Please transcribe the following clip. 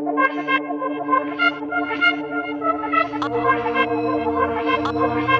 Ollie X.